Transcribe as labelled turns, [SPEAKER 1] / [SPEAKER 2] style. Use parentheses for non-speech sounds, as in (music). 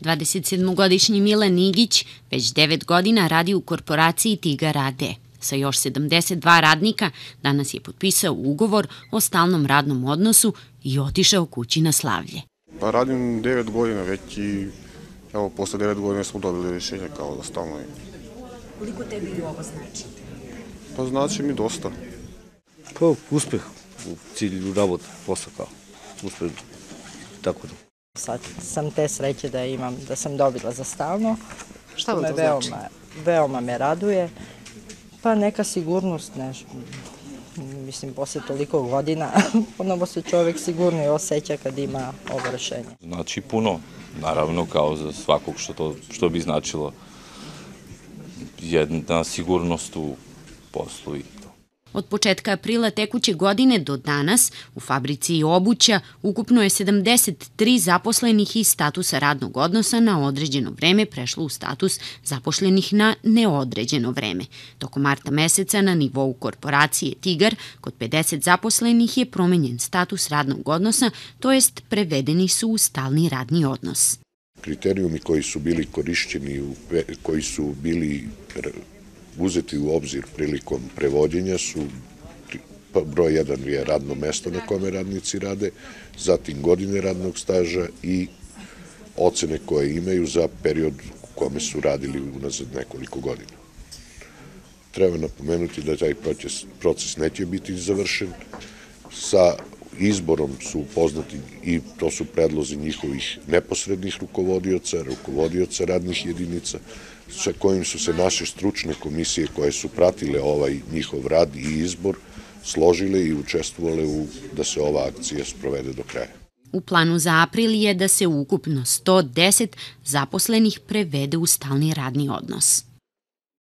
[SPEAKER 1] 27-godišnji Milan Nigić već 9 godina radi u korporaciji Tiga Rade. Sa još 72 radnika danas je potpisao ugovor o stalnom radnom odnosu i otišao kući na slavlje.
[SPEAKER 2] Pa radim 9 godina već i evo posle 9 godina smo dobili rješenje kao da stalno je.
[SPEAKER 3] Koliko tebi ovo znači?
[SPEAKER 2] Pa znači mi dosta.
[SPEAKER 4] Pa uspeh u cilju rabota, posla kao uspeh, tako da.
[SPEAKER 5] Sad sam te sreće da imam, da sam dobila za stalno.
[SPEAKER 3] Šta vam to
[SPEAKER 5] veoma,
[SPEAKER 3] znači?
[SPEAKER 5] Veoma me raduje. Pa neka sigurnost, nešto. Mislim, posle toliko godina, (laughs) ponovo se čovek sigurnije osjeća kad ima ovo rešenje.
[SPEAKER 6] Znači puno, naravno kao za svakog što, to, što bi značilo jedna sigurnost u poslu i.
[SPEAKER 1] Od početka aprila tekuće godine do danas u fabrici obuća ukupno je 73 zaposlenih iz statusa radnog odnosa na određeno vreme prešlo u status zaposlenih na neodređeno vreme. Tokom marta meseca na nivou korporacije Tigar kod 50 zaposlenih je promenjen status radnog odnosa, to jest prevedeni su u stalni radni odnos.
[SPEAKER 7] Kriterijumi koji su bili korišćeni, koji su bili uzeti u obzir prilikom prevođenja su pa broj jedan je radno mesto na kome radnici rade, zatim godine radnog staža i ocene koje imaju za period u kome su radili unazad nekoliko godina. Treba napomenuti da taj proces, proces neće biti završen. Sa izborom su upoznati i to su predlozi njihovih neposrednih rukovodioca, rukovodioca radnih jedinica, sa kojim su se naše stručne komisije koje su pratile ovaj njihov rad i izbor složile i učestvovale u da se ova akcija sprovede do kraja.
[SPEAKER 1] U planu za april je da se ukupno 110 zaposlenih prevede u stalni radni odnos.